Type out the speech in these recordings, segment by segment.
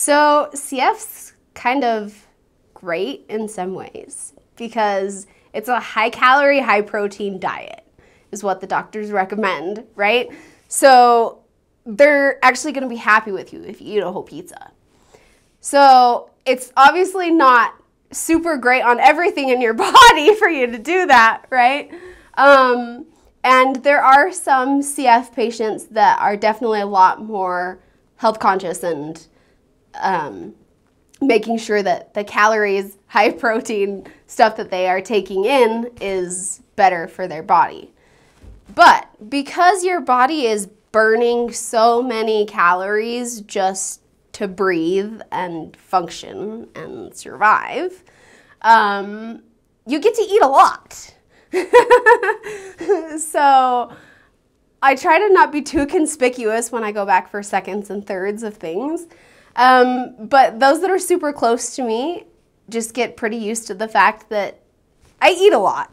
So CF's kind of great in some ways because it's a high calorie, high protein diet, is what the doctors recommend, right? So they're actually going to be happy with you if you eat a whole pizza. So it's obviously not super great on everything in your body for you to do that, right? Um, and there are some CF patients that are definitely a lot more health conscious and um, making sure that the calories, high protein stuff that they are taking in is better for their body. But because your body is burning so many calories just to breathe and function and survive, um, you get to eat a lot. so I try to not be too conspicuous when I go back for seconds and thirds of things. Um, but those that are super close to me just get pretty used to the fact that I eat a lot.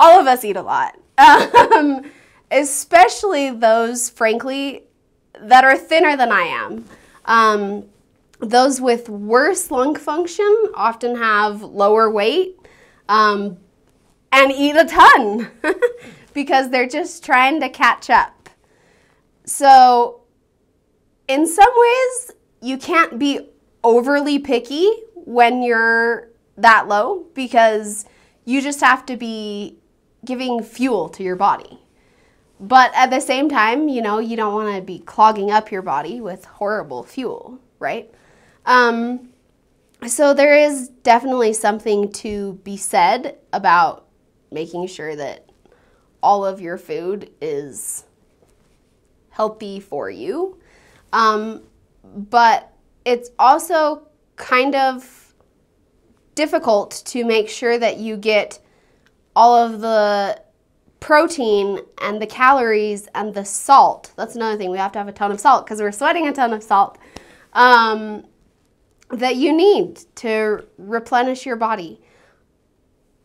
All of us eat a lot. Um, especially those, frankly, that are thinner than I am. Um, those with worse lung function often have lower weight um, and eat a ton because they're just trying to catch up. So, in some ways, you can't be overly picky when you're that low because you just have to be giving fuel to your body. But at the same time, you know, you don't want to be clogging up your body with horrible fuel, right? Um, so there is definitely something to be said about making sure that all of your food is healthy for you. Um, but it's also kind of difficult to make sure that you get all of the protein and the calories and the salt. That's another thing. We have to have a ton of salt because we're sweating a ton of salt um, that you need to replenish your body.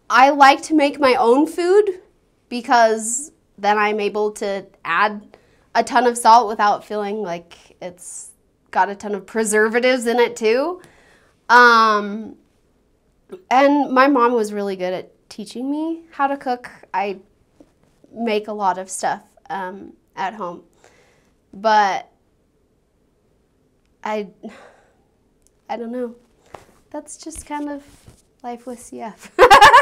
I like to make my own food because then I'm able to add a ton of salt without feeling like it's got a ton of preservatives in it too. Um, and my mom was really good at teaching me how to cook. I make a lot of stuff um, at home, but I, I don't know. That's just kind of life with CF.